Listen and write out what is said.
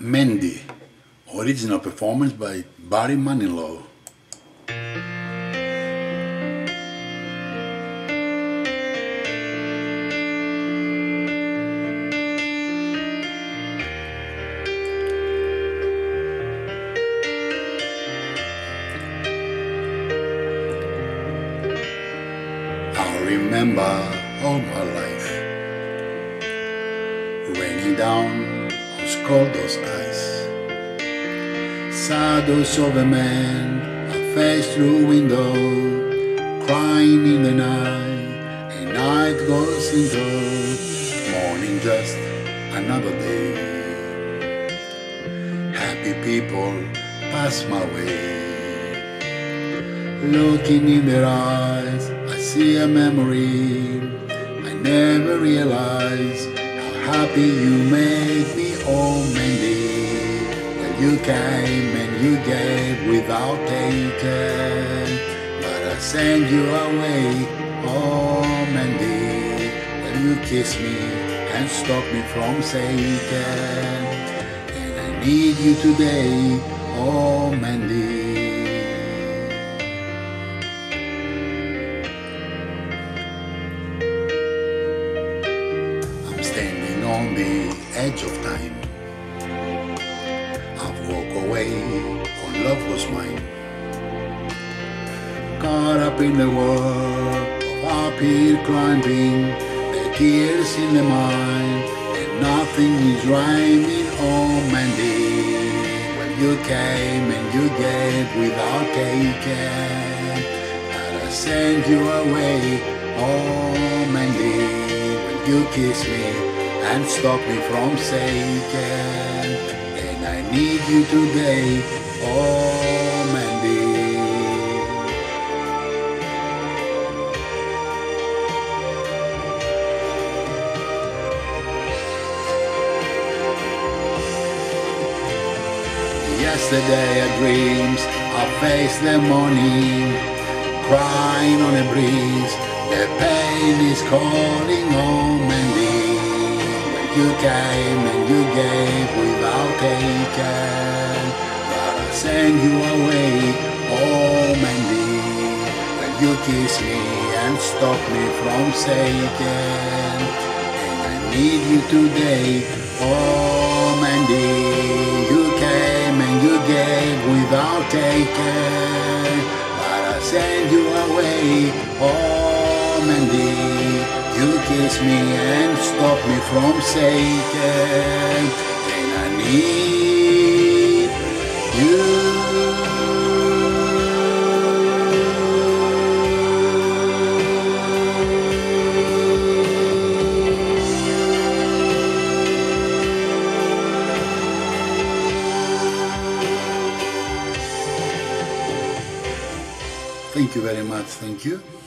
Mandy, original performance by Barry Manilow. I remember all my life raining down on those eyes. Shadows of a man, a face through window, crying in the night. And night goes into morning, just another day. Happy people pass my way. Looking in their eyes, I see a memory. I never realized how happy you made me, oh Mandy. When you came and you gave without taking, but I sent you away, oh Mandy. When you kissed me and stopped me from saying, and I need you today, oh Mandy. I'm standing on the edge of time. I've walked away when love was mine. Caught up in the world of uphill climbing, the tears in the mind, and nothing is rhyming. Oh, Mandy, when you came and you gave without taking, and I sent you away. Oh, Mandy, when you kissed me and stop me from saying, and I need you today. Oh, Mandy. Yesterday I dreams, I faced the morning, crying on a breeze. The pain is calling on Mandy. You came and you gave without taking, but I sent you away, oh Mandy. When you kissed me and stopped me from saying, and I need you today, oh Mandy. You came and you gave without taking, but I sent you away, oh Mandy. You kissed me and stopped me from saying, and I need you. Thank you very much. Thank you.